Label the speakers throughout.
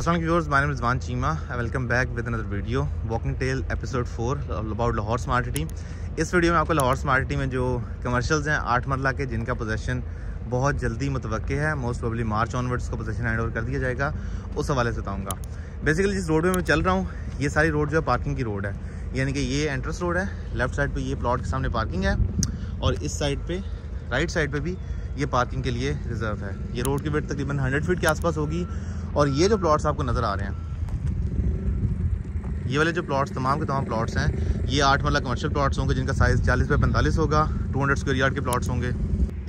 Speaker 1: Viewers, my name is Van Chima. I welcome back with another video, Walking Tale episode 4 Lahore smart city इस video में आपको Lahore smart city में जो commercials हैं आठ मरला के जिनका पोजेशन बहुत जल्दी मुतव है मोस्ट प्रॉब्ली मार्च ऑनवर्ड्स को पोजेशन हैंड ओवर कर दिया जाएगा उस हवाले से बताऊँगा। बेसिकली जिस रोड में मैं चल रहा हूँ ये सारी रोड जो है पार्किंग की रोड है। यानी कि ये एंट्रेंस रोड है लेफ़्ट साइड पर ये प्लाट के सामने पार्किंग है और इस साइड पर राइट साइड पर भी ये पार्किंग के लिए रिज़र्व है। ये रोड की वेट तकरीबन 100 फीट के आसपास होगी और ये जो प्लॉट्स आपको नज़र आ रहे हैं, ये वाले जो प्लॉट्स तमाम के तमाम प्लॉट्स हैं, ये आठ मरला कमर्शियल प्लॉट्स होंगे जिनका साइज़ चालीस बाई पैंतालीस होगा टू हंड्रेड स्क्वायर यार्ड के प्लॉट्स होंगे।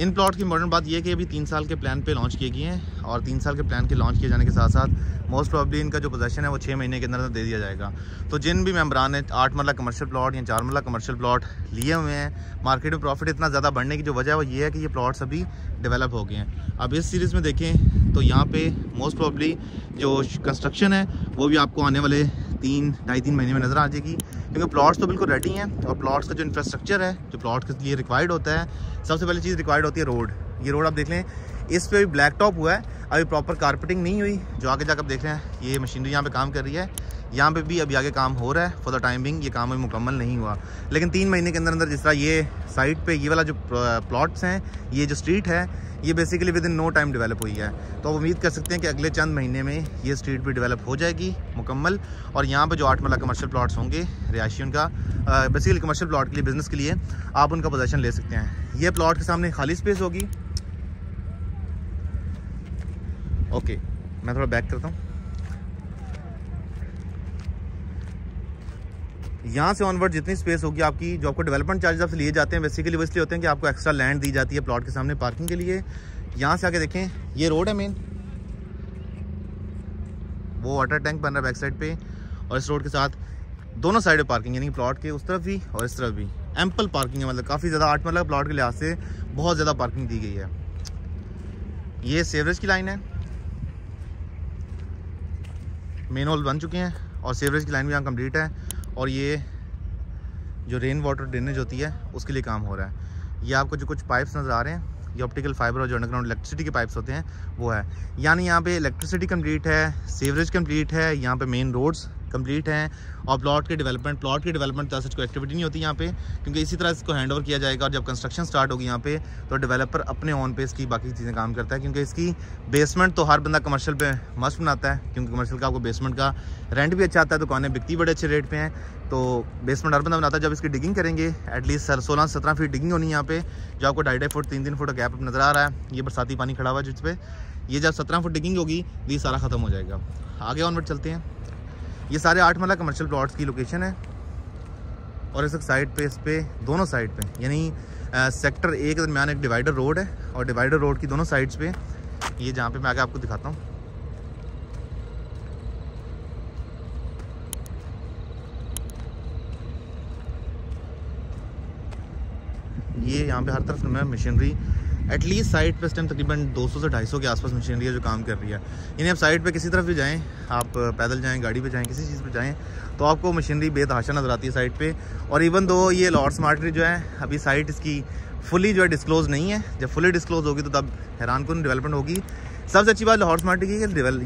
Speaker 1: इन प्लॉट की इंपॉर्टेंट बात यह कि अभी तीन साल के प्लान पे लॉन्च किए गए हैं और तीन साल के प्लान के लॉन्च किए जाने के साथ साथ मोस्ट प्रॉब्ली इनका जो पोजेशन है वो छः महीने के अंदर दे दिया जाएगा। तो जिन भी मेम्बरान ने आठ मरला कमर्शियल प्लॉट या चार मरला कमर्शियल प्लॉट लिए हुए हैं मार्केट में प्रॉफिट इतना ज़्यादा बढ़ने की जो वजह है वो ये है कि ये प्लॉट्स अभी डेवलप हो गए हैं। अब इस सीरीज़ में देखें तो यहाँ पे मोस्ट प्रॉब्ली जो कंस्ट्रक्शन है, वो भी आपको आने वाले तीन, ढाई तीन महीने में नज़र आ जाएगी। क्योंकि प्लॉट्स तो बिल्कुल रेडी हैं और प्लॉट्स का जो इंफ्रास्ट्रक्चर है, जो प्लॉट के लिए रिक्वायर्ड होता है, सबसे पहली चीज़ रिक्वायर्ड होती है रोड ये रोड आप देख लें, इस पर भी ब्लैक टॉप हुआ है। अभी प्रॉपर कारपेटिंग नहीं हुई। जो आगे जाकर देख रहे हैं, ये मशीनरी यहाँ पे काम कर रही है। यहाँ पे भी अभी आगे काम हो रहा है। फॉर द टाइमिंग ये काम अभी मुकम्मल नहीं हुआ। लेकिन तीन महीने के अंदर अंदर जिस तरह ये साइड पे ये वाला जो प्लॉट्स हैं, ये जो स्ट्रीट है, ये basically within no time develop हुई है। तो आप उम्मीद कर सकते हैं कि अगले चंद महीने में ये स्ट्रीट भी डेवलप हो जाएगी, मुकम्मल। और यहाँ पर जो आठ मला कमर्शियल प्लाट्स होंगे, रिहायशी उनका बेसिकली कमर्शियल प्लाट के लिए बिज़नेस के लिए, आप उनका पोजेशन ले सकते हैं। ये प्लाट के सामने खाली स्पेस होगी। ओके, मैं थोड़ा बैक करता हूँ। यहाँ से ऑनवर्ड जितनी स्पेस होगी आपकी, जो आपको डेवलपमेंट चार्जेस आपसे लिए जाते हैं बेसिकली वो इसलिए होते हैं कि आपको एक्स्ट्रा लैंड दी जाती है प्लॉट के सामने पार्किंग के लिए। यहाँ से आके देखें, ये रोड है मेन वो वाटर टैंक बन रहा है बैक साइड पे, और इस रोड के साथ दोनों साइड पार्किंग यानी प्लॉट के उस तरफ़ भी और इस तरफ़ भी। एम्पल पार्किंग है मतलब काफ़ी ज़्यादा आठ मतलब प्लॉट के लिहाज से बहुत ज़्यादा पार्किंग दी गई है। ये सेवरेज की लाइन है। मेन हॉल बन चुके हैं और सीवरेज की लाइन भी यहाँ कंप्लीट है और ये जो रेन वाटर ड्रेनेज होती है, उसके लिए काम हो रहा है। ये आपको जो कुछ पाइप्स नज़र आ रहे हैं, ये ऑप्टिकल फाइबर और जो अंडरग्राउंड इलेक्ट्रिसिटी के पाइप्स होते हैं, वो है। यानी यहाँ पे इलेक्ट्रिसिटी कंप्लीट है सीवरेज कंप्लीट है, यहाँ पे मेन रोड्स कंप्लीट हैं और प्लॉट के डेवलपमेंट प्लॉट की डेवलपमेंट तो सच कोई एक्टिविटी नहीं होती यहाँ पे, क्योंकि इसी तरह इसको हैंड ओवर किया जाएगा और जब कंस्ट्रक्शन स्टार्ट होगी यहाँ पे तो डेवलपर अपने ऑन पे इसकी बाकी चीज़ें काम करता है, क्योंकि इसकी बेसमेंट तो हर बंदा कमर्शियल पे मस्त बनाता है, क्योंकि कमर्शियल का आपको बेसमेंट का रेंट भी अच्छा आता है दुकानें बिकती बड़े अच्छे रेट पर हैं तो बेसमेंट हर बंदा बनाता है, जब इसकी डिगिंग करेंगे एटलीस्ट सर सोलह सत्रह फीट डिगिंग होनी यहाँ पे, जो आपको ढाई ढाई फुट तीन तीन फुट गैप नज़र आ रहा है, ये बरसाती पानी खड़ा हुआ है जिस पे, ये जब सत्रह फुट डिगिंग होगी तो ये सारा ख़त्म हो जाएगा। आगे ऑनवर्ड चलते हैं। ये सारे आठ मला कमर्शियल प्लॉट्स की लोकेशन है। और इस साइड पे, इस पे, दोनों साइड पे, यानी सेक्टर एक दरमियान एक डिवाइडर रोड है और डिवाइडर रोड की दोनों साइड्स पे, ये जहाँ पे मैं आगे आपको दिखाता हूँ। ये यहाँ पे हर तरफ़ मशीनरी एटलीस्ट साइड पे इस टाइम तकरीबन 200 से 250 के आसपास मशीनरी है जो काम कर रही है। यानी आप साइड पे किसी तरफ़ भी जाएँ, आप पैदल जाएँ, गाड़ी पे जाएँ, किसी चीज़ पे जाएँ तो आपको मशीनरी बेतहाशा नज़र आती है साइड पे। और इवन दो ये लॉर्ड स्मार्टरी जो है, अभी साइट इसकी फुली जो है डिस्क्लोज नहीं है। जब फुली डिस्क्लोज होगी तो तब हैरान कन डेवलपमेंट होगी। सबसे अच्छी बात लाहौर स्मार्ट की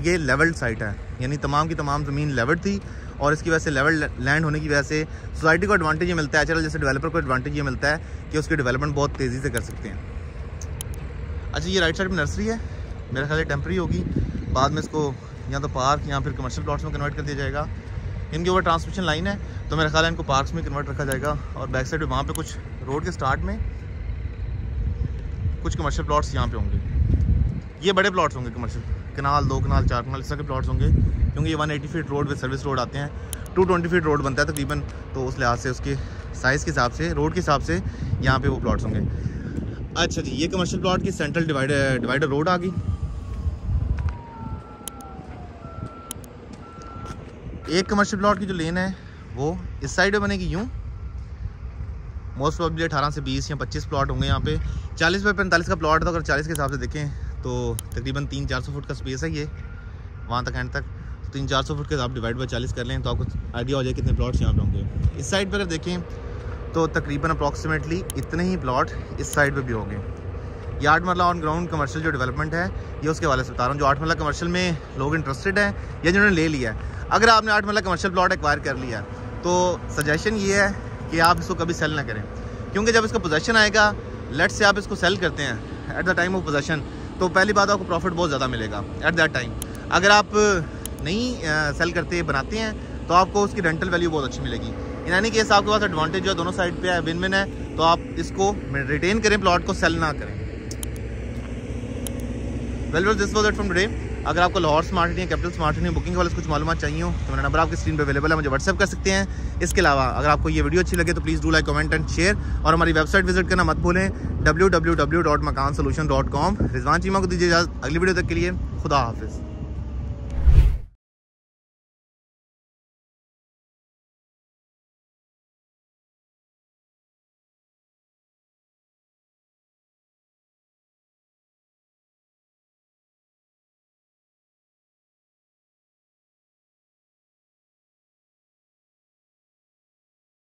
Speaker 1: ये लेवल्ड साइट है। यानी तमाम की तमाम ज़मीन लेवल्ड थी और इसकी वजह से लेवल लैंड होने की वजह से सोसाइटी को एडवांटेज ये मिलता है। चलो जैसे डेवलपर को एडवांटेज ये मिलता है कि उसकी डेवलपमेंट बहुत तेज़ी से कर सकते हैं। अच्छा ये राइट साइड में नर्सरी है। मेरा ख्याल टेम्प्री होगी। बाद में इसको या तो पार्क या फिर कमर्शियल प्लाट्स में कन्वर्ट कर दिया जाएगा। इनके ऊपर ट्रांसमिशन लाइन है तो मेरा ख्याल है इनको पार्क्स में कन्वर्ट रखा जाएगा। और बैक साइड में वहाँ पर कुछ रोड के स्टार्ट में कुछ कमर्शियल प्लाट्स यहाँ पे होंगे। ये बड़े प्लाट्स होंगे कमर्शियल कनाल दो कनाल चार कनाल इस तरह के प्लॉट्स होंगे। क्योंकि ये one eighty feet road with service road आते हैं। टू ट्वेंटी फीट रोड बनता है तकरीबन। तो उस लिहाज से उसके साइज़ के हिसाब से रोड के हिसाब से यहाँ पे वो प्लाट्स होंगे। अच्छा जी, ये कमर्शियल प्लॉट की सेंट्रल डिवाइडर डिवाइडर रोड आ गई। एक कमर्शियल प्लॉट की जो लेन है, वो इस साइड में बनेगी यूँ। मोस्ट प्रॉब्ली अठारह से बीस या पच्चीस प्लॉट होंगे यहाँ पे। चालीस बाई पैंतालीस का प्लॉट है तो अगर चालीस के हिसाब से देखें तो तकरीबन तीन चार सौ फुट का स्पेस है ये, वहाँ तक एंड तक। तो तीन चार सौ फुट के आप डिवाइड बाई चालीस कर लें तो आपको आइडिया हो जाए कितने प्लॉट्स यहाँ पे होंगे। इस साइड पर अगर देखें तो तकरीबन अप्रॉक्सीमेटली इतने ही प्लॉट इस साइड पे भी होंगे। ये आठ मरला ऑन ग्राउंड कमर्शियल जो डेवलपमेंट है, ये उसके वाले से बता रहा हूँ। जो आठ मरला कमर्शियल में लोग इंटरेस्टेड हैं, या जिन्होंने ले लिया है। अगर आपने आठ मरला कमर्शियल प्लॉट एक्वायर कर लिया तो सजेशन ये है कि आप इसको कभी सेल ना करें। क्योंकि जब इसका पोजेशन आएगा लेट से आप इसको सेल करते हैं at the time of possession तो पहली बात आपको प्रॉफिट बहुत ज़्यादा मिलेगा एट दैट टाइम अगर आप नहीं सेल करते, बनाते हैं तो आपको उसकी रेंटल वैल्यू बहुत अच्छी मिलेगी। यानी केस आपके पास एडवांटेज जो है दोनों साइड पे है विन विन है तो आप इसको रिटेन करें प्लॉट को सेल ना करें। Well this was it from today अगर आपको लाहौर स्मार्ट नहीं कैपिटल स्मार्ट नहीं बुकिंग वाले कुछ मालूम चाहिए हो तो मेरा नंबर आपकी स्क्रीन पर अवेलेबल है, मुझे व्हाट्सअप कर सकते हैं। इसके अलावा, अगर आपको ये वीडियो अच्छी लगे तो please do like comment and share और हमारी वेबसाइट विज़िट करना मत भूलें W W W dot Makaan solution dot com Rizwan Cheema को दीजिए अगली वीडियो तक के लिए खुदा हाफिज़।